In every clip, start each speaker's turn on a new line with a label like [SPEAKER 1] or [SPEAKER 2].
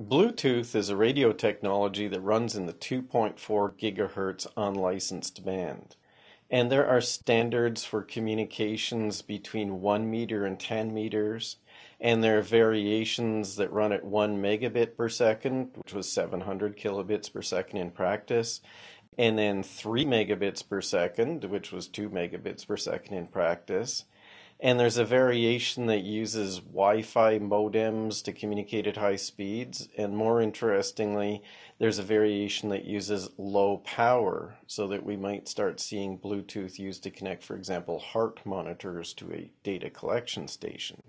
[SPEAKER 1] Bluetooth is a radio technology that runs in the 2.4 gigahertz unlicensed band. And there are standards for communications between 1 meter and 10 meters. And there are variations that run at 1 megabit per second, which was 700 kilobits per second in practice. And then 3 megabits per second, which was 2 megabits per second in practice. And there's a variation that uses Wi Fi modems to communicate at high speeds. And more interestingly, there's a variation that uses low power so that we might start seeing Bluetooth used to connect, for example, heart monitors to a data collection station.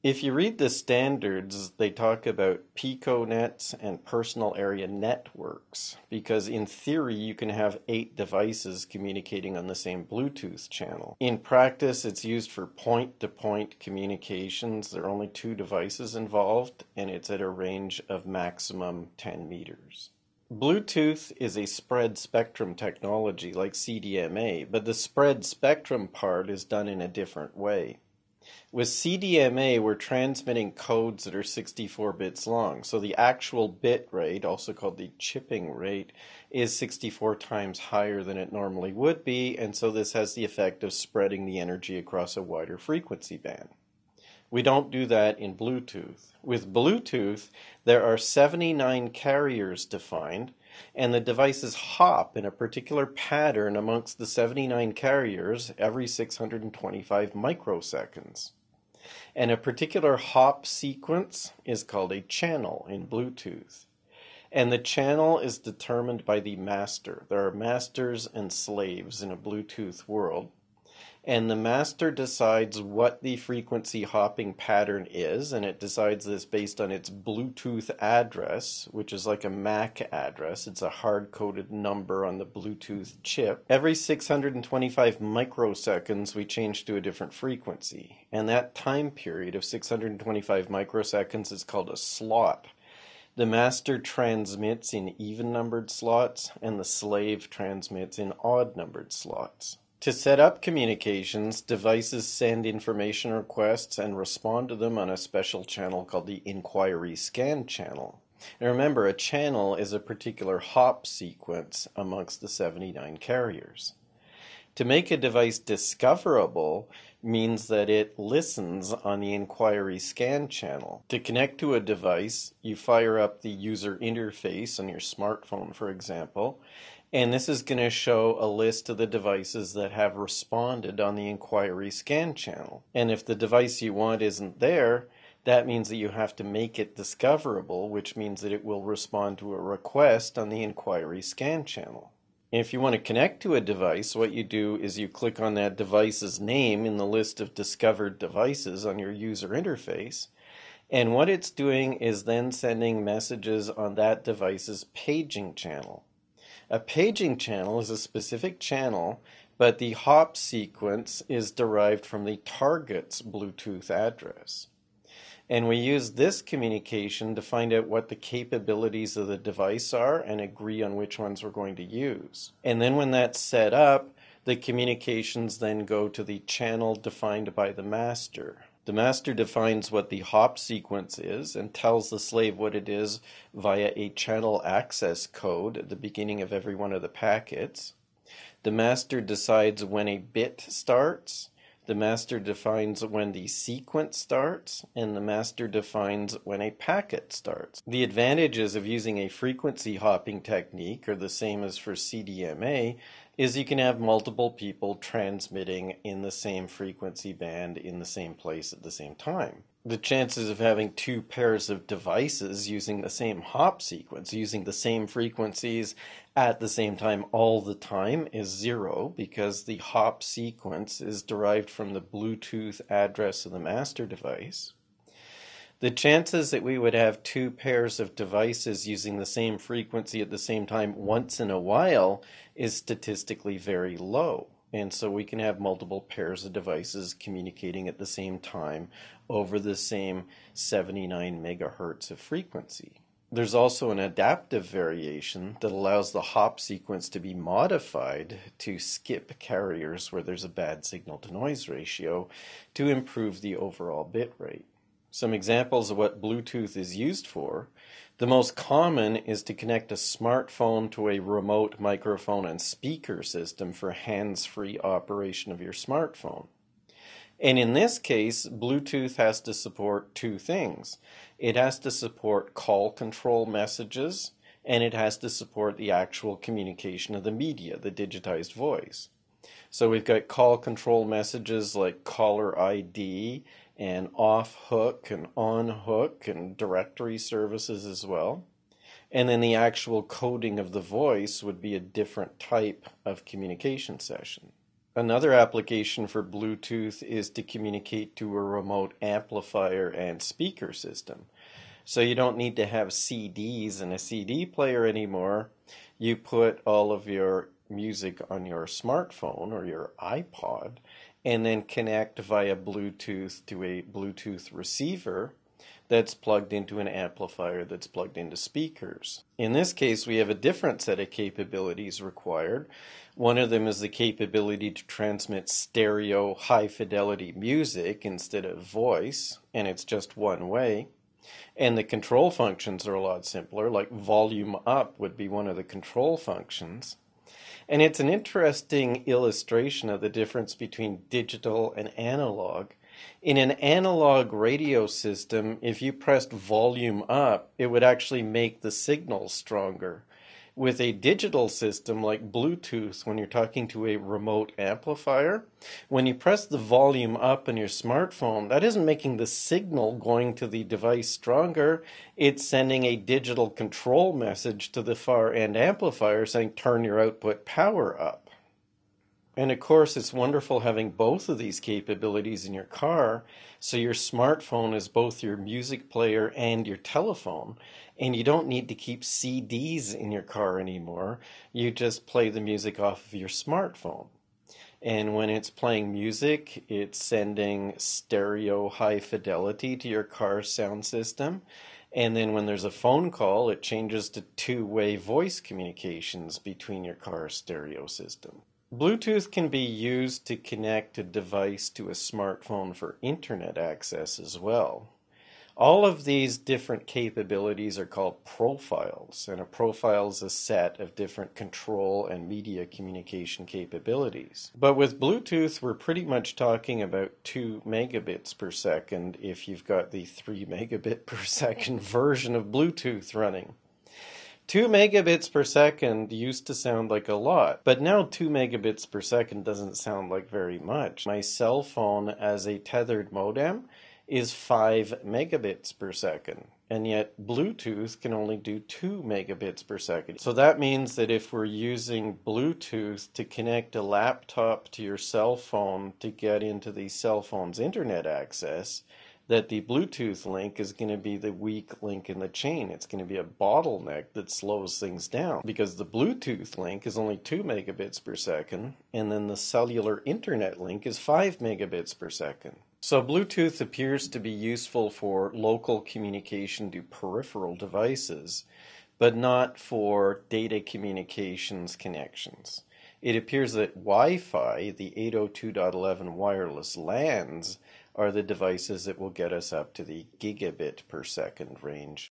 [SPEAKER 1] If you read the standards, they talk about piconets and personal area networks because, in theory, you can have eight devices communicating on the same Bluetooth channel. In practice, it's used for point to point communications. There are only two devices involved, and it's at a range of maximum 10 meters. Bluetooth is a spread spectrum technology like CDMA, but the spread spectrum part is done in a different way. With CDMA, we're transmitting codes that are 64 bits long. So the actual bit rate, also called the chipping rate, is 64 times higher than it normally would be. And so this has the effect of spreading the energy across a wider frequency band. We don't do that in Bluetooth. With Bluetooth, there are 79 carriers defined, and the devices hop in a particular pattern amongst the 79 carriers every 625 microseconds. And a particular hop sequence is called a channel in Bluetooth. And the channel is determined by the master. There are masters and slaves in a Bluetooth world and the master decides what the frequency hopping pattern is, and it decides this based on its Bluetooth address, which is like a MAC address. It's a hard coded number on the Bluetooth chip. Every 625 microseconds, we change to a different frequency, and that time period of 625 microseconds is called a slot. The master transmits in even numbered slots, and the slave transmits in odd numbered slots. To set up communications, devices send information requests and respond to them on a special channel called the inquiry scan channel. And remember, a channel is a particular hop sequence amongst the 79 carriers. To make a device discoverable means that it listens on the inquiry scan channel. To connect to a device, you fire up the user interface on your smartphone, for example, and this is going to show a list of the devices that have responded on the inquiry scan channel. And if the device you want isn't there, that means that you have to make it discoverable, which means that it will respond to a request on the inquiry scan channel. If you want to connect to a device, what you do is you click on that device's name in the list of discovered devices on your user interface. And what it's doing is then sending messages on that device's paging channel. A paging channel is a specific channel, but the hop sequence is derived from the target's Bluetooth address. And we use this communication to find out what the capabilities of the device are and agree on which ones we're going to use. And then when that's set up, the communications then go to the channel defined by the master. The master defines what the hop sequence is and tells the slave what it is via a channel access code at the beginning of every one of the packets. The master decides when a bit starts. The master defines when the sequence starts, and the master defines when a packet starts. The advantages of using a frequency hopping technique are the same as for CDMA, is you can have multiple people transmitting in the same frequency band in the same place at the same time. The chances of having two pairs of devices using the same hop sequence, using the same frequencies at the same time all the time, is zero because the hop sequence is derived from the Bluetooth address of the master device. The chances that we would have two pairs of devices using the same frequency at the same time once in a while is statistically very low. And so we can have multiple pairs of devices communicating at the same time over the same 79 megahertz of frequency. There's also an adaptive variation that allows the hop sequence to be modified to skip carriers where there's a bad signal to noise ratio to improve the overall bit rate. Some examples of what Bluetooth is used for. The most common is to connect a smartphone to a remote microphone and speaker system for hands-free operation of your smartphone. And in this case, Bluetooth has to support two things. It has to support call control messages, and it has to support the actual communication of the media, the digitized voice. So we've got call control messages like caller ID and off hook and on hook and directory services as well. And then the actual coding of the voice would be a different type of communication session. Another application for Bluetooth is to communicate to a remote amplifier and speaker system. So you don't need to have CDs and a CD player anymore. You put all of your music on your smartphone or your iPod and then connect via Bluetooth to a Bluetooth receiver that's plugged into an amplifier that's plugged into speakers. In this case, we have a different set of capabilities required. One of them is the capability to transmit stereo high fidelity music instead of voice, and it's just one way. And the control functions are a lot simpler, like volume up would be one of the control functions. And it's an interesting illustration of the difference between digital and analog. In an analog radio system, if you pressed volume up, it would actually make the signal stronger with a digital system like Bluetooth, when you're talking to a remote amplifier, when you press the volume up in your smartphone, that isn't making the signal going to the device stronger. It's sending a digital control message to the far end amplifier saying, turn your output power up. And of course, it's wonderful having both of these capabilities in your car. So your smartphone is both your music player and your telephone. And you don't need to keep CDs in your car anymore. You just play the music off of your smartphone. And when it's playing music, it's sending stereo high fidelity to your car sound system. And then when there's a phone call, it changes to two way voice communications between your car stereo system. Bluetooth can be used to connect a device to a smartphone for internet access as well. All of these different capabilities are called profiles, and a profile is a set of different control and media communication capabilities. But with Bluetooth, we're pretty much talking about 2 megabits per second if you've got the 3 megabit per second version of Bluetooth running. 2 megabits per second used to sound like a lot, but now 2 megabits per second doesn't sound like very much. My cell phone as a tethered modem is 5 megabits per second, and yet Bluetooth can only do 2 megabits per second. So that means that if we're using Bluetooth to connect a laptop to your cell phone to get into the cell phone's internet access, that the Bluetooth link is going to be the weak link in the chain. It's going to be a bottleneck that slows things down because the Bluetooth link is only 2 megabits per second, and then the cellular internet link is 5 megabits per second. So, Bluetooth appears to be useful for local communication to peripheral devices, but not for data communications connections. It appears that Wi Fi, the 802.11 wireless LANs, are the devices that will get us up to the gigabit per second range.